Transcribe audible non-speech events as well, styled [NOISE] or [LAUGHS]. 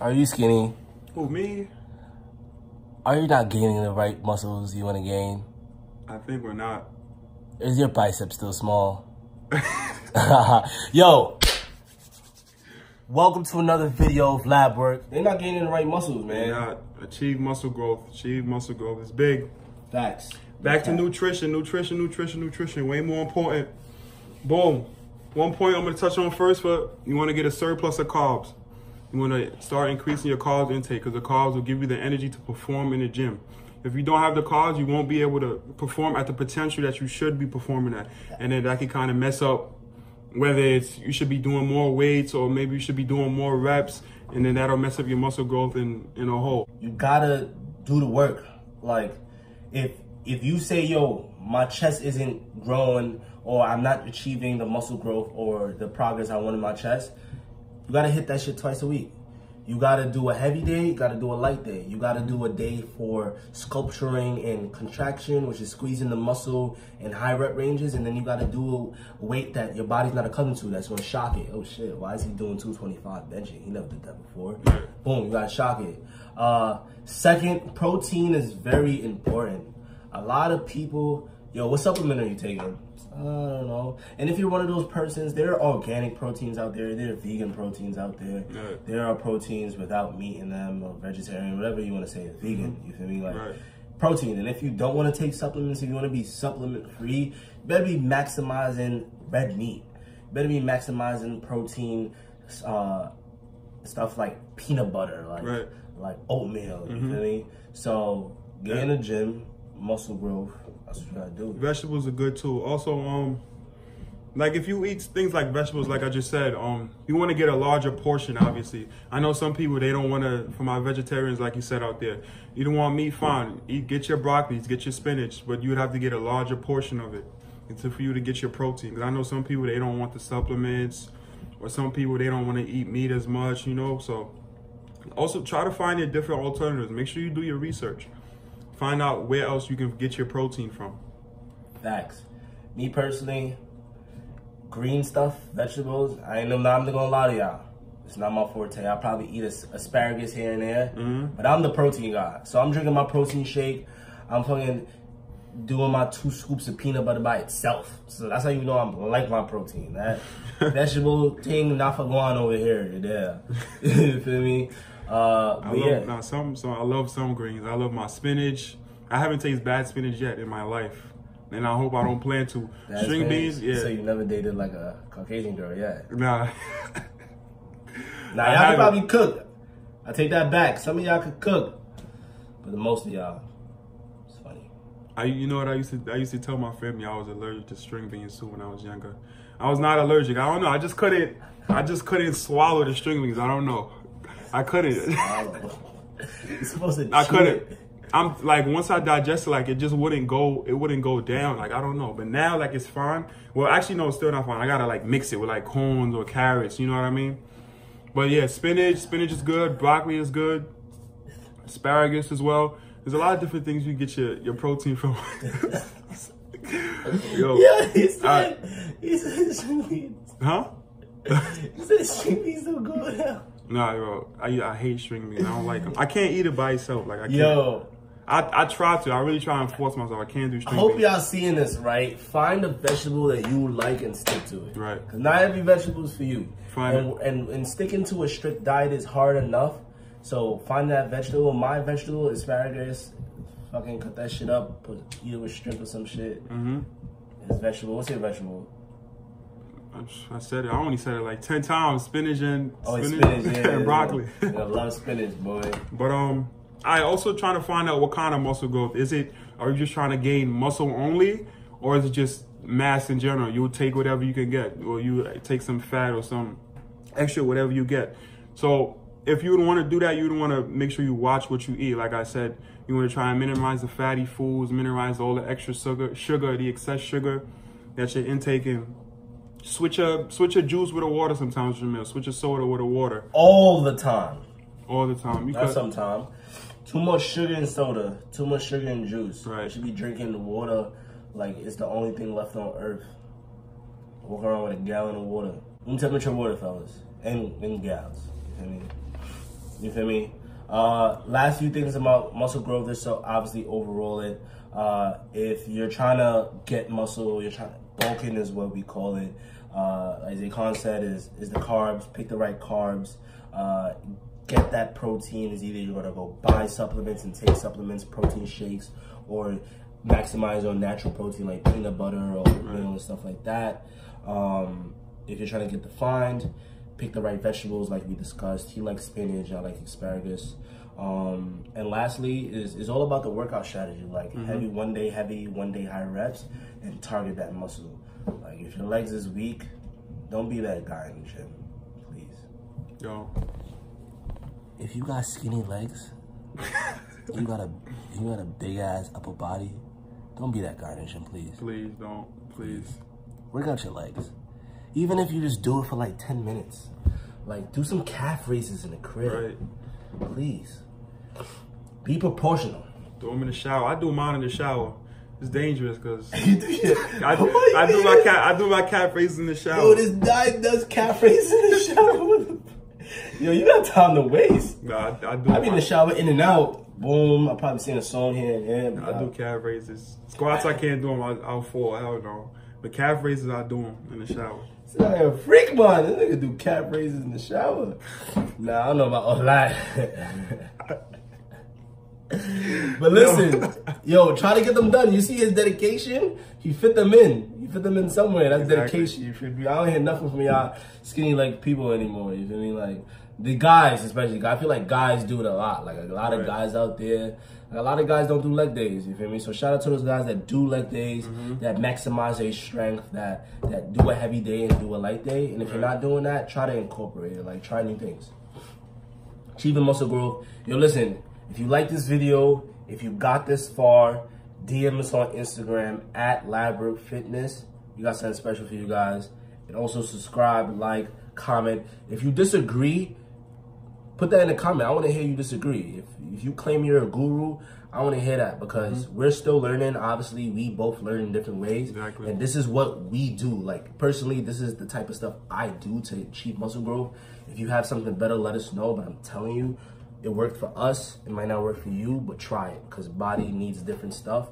Are you skinny? Who, me? Are you not gaining the right muscles you want to gain? I think we're not. Is your bicep still small? [LAUGHS] [LAUGHS] Yo, welcome to another video of lab work. They're not gaining the right muscles, man. Not. Achieve muscle growth. Achieve muscle growth is big. Facts. Back to nutrition, nutrition, nutrition, nutrition. Way more important. Boom. One point I'm going to touch on first, but you want to get a surplus of carbs. You want to start increasing your carbs intake because the carbs will give you the energy to perform in the gym. If you don't have the carbs, you won't be able to perform at the potential that you should be performing at. And then that can kind of mess up whether it's you should be doing more weights or maybe you should be doing more reps and then that'll mess up your muscle growth in, in a whole. You gotta do the work. Like if if you say, yo, my chest isn't growing or I'm not achieving the muscle growth or the progress I want in my chest, you gotta hit that shit twice a week. You gotta do a heavy day, you gotta do a light day. You gotta do a day for sculpturing and contraction, which is squeezing the muscle in high rep ranges, and then you gotta do a weight that your body's not accustomed to that's gonna shock it. Oh shit, why is he doing 225 benching? He never did that before. Boom, you gotta shock it. Uh, second, protein is very important. A lot of people, yo, what supplement are you taking? I don't know. And if you're one of those persons, there are organic proteins out there. There are vegan proteins out there. Right. There are proteins without meat in them or vegetarian, whatever you want to say. Vegan, you feel me? Like Right. protein. And if you don't want to take supplements, if you want to be supplement free, better be maximizing red meat. Better be maximizing protein, uh, stuff like peanut butter, like Right. like oatmeal. You feel me? So get in the gym, muscle growth. That's what you gotta do. Vegetables are good too. Also, um, like if you eat things like vegetables, like I just said, um, you want to get a larger portion. Obviously, I know some people they don't want to. For my vegetarians, like you said out there, you don't want meat. Fine, eat get your broccoli, get your spinach, but you would have to get a larger portion of it. It's for you to get your protein. Because I know some people they don't want the supplements, or some people they don't want to eat meat as much. You know, so also try to find your different alternatives. Make sure you do your research. Find out where else you can get your protein from. Facts. Me personally, green stuff, vegetables. I ain't. I'm not gonna lie to y'all. It's not my forte. I probably eat as- asparagus here and there, mm-hmm. but I'm the protein guy. So I'm drinking my protein shake. I'm fucking doing my two scoops of peanut butter by itself. So that's how you know I'm like my protein. That [LAUGHS] vegetable thing not for going over here. Yeah, [LAUGHS] you feel me? Uh, I love yeah, now some so I love some greens. I love my spinach. I haven't tasted bad spinach yet in my life. And I hope I don't plan to. [LAUGHS] That's String beans, yeah. So you never dated like a Caucasian girl, yet? nah. [LAUGHS] Now I y'all can haven't. probably cook. I take that back. Some of y'all could cook, but the most of y'all, it's funny. I you know what I used to I used to tell my family I was allergic to string beans too when I was younger. I was not allergic. I don't know. I just couldn't I just couldn't swallow the string beans. I don't know. I couldn't. You're [LAUGHS] supposed to. I couldn't. it. I'm like once I digested, like it just wouldn't go. It wouldn't go down. Like I don't know. But now, like it's fine. Well, actually, no, it's still not fine. I gotta like mix it with like corns or carrots. You know what I mean? But yeah, spinach. Spinach is good. Broccoli is good. Asparagus as well. There's a lot of different things you get your your protein from. [LAUGHS] Yo, Yeah, he said. Alright. He said huh? [LAUGHS] He said string beans don't go down. Nah, bro. I I hate string beans. I don't like them. I can't eat it by itself. Like I can't. Yo, I I try to. I really try and force myself. I can't do I string hope y'all seeing this right. Find a vegetable that you like and stick to it. Right. Cause not every vegetable is for you. Find and, and and sticking to a strict diet is hard enough. So find that vegetable. My vegetable, asparagus. Fucking cut that shit up. Put eat it with shrimp or some shit. Mm-hmm. It's vegetable. What's your vegetable? I- I said it. I only said it like ten times. Spinach and Oh, spinach, spinach. [LAUGHS] Yeah, and broccoli. Yeah. I love spinach, boy. but um, I also trying to find out what kind of muscle growth is it. Are you just trying to gain muscle only, or is it just mass in general? You would take whatever you can get, or you take some fat or some extra whatever you get. So if you would want to do that, you would want to make sure you watch what you eat. Like I said, you want to try and minimize the fatty foods, minimize all the extra sugar, sugar, the excess sugar that you're intaking. Switch a switch a juice with a water sometimes, Jamil. Switch a soda with a water All the time. all the time. You Not sometimes. Too much sugar in soda. Too much sugar in juice. Right. You should be drinking the water like it's the only thing left on earth. Walk around with a gallon of water. Room temperature water, fellas. And, and gals. You feel me? You feel me? Uh, last few things about muscle growth is so obviously overall it. Uh, if you're trying to get muscle, you're trying bulking is what we call it. Uh, as Akon said, is is the carbs. Pick the right carbs. Uh, get that protein. Is either you're gonna go buy supplements and take supplements, protein shakes, or maximize on natural protein like peanut butter or oatmeal and stuff like that. Um, if you're trying to get defined, pick the right vegetables like we discussed. He likes spinach, I like asparagus. Um, and lastly is, is all about the workout strategy, like mm-hmm. heavy one day heavy, one day high reps, and target that muscle. Like if your legs is weak, don't be that guy in the gym, please. Yo. If you got skinny legs, [LAUGHS] you got a you got a big ass upper body, don't be that guy in the gym, please. Please don't, please. Work out your legs. Even if you just do it for like 10 minutes. Like, do some calf raises in the crib. Right. Please. Be proportional. Do them in the shower. I do mine in the shower. It's dangerous because [LAUGHS] I, do, I do my cat I do my calf raises in the shower. Yo, this guy does calf raises in the [LAUGHS] shower. Yo, you got time to waste. No, I, I do. I be in the shower in and out. Boom. I probably seen a song here and there. I do calf raises. Squats I can't do them. I, I'll fall. Hell know. But calf raises I do them in the shower. This a freak man. This nigga do calf raises in the shower. Nah, I don't know about all that. [LAUGHS] but listen, yo, try to get them done. You see his dedication? He fit them in. He fit them in somewhere. That's exactly. dedication. You feel me? I don't hear nothing from y'all skinny like people anymore. You feel me? Like the guys, especially. I feel like guys do it a lot. Like a lot right. of guys out there. Like a lot of guys don't do leg days. You feel me? So shout out to those guys that do leg days, mm-hmm. that maximize their strength, that that do a heavy day and do a light day. And if right. you're not doing that, try to incorporate it. Like try new things. Achieving muscle growth. Yo, listen. If you like this video, if you got this far, DM us on Instagram at Lab Work Fitness. We got something special for you guys. And also subscribe, like, comment. If you disagree, put that in the comment. I want to hear you disagree. If, if you claim you're a guru, I want to hear that because mm-hmm. we're still learning. Obviously, we both learn in different ways. Exactly. And this is what we do. Like, personally, this is the type of stuff I do to achieve muscle growth. If you have something better, let us know. But I'm telling you, it worked for us. It might not work for you, but try it because body needs different stuff.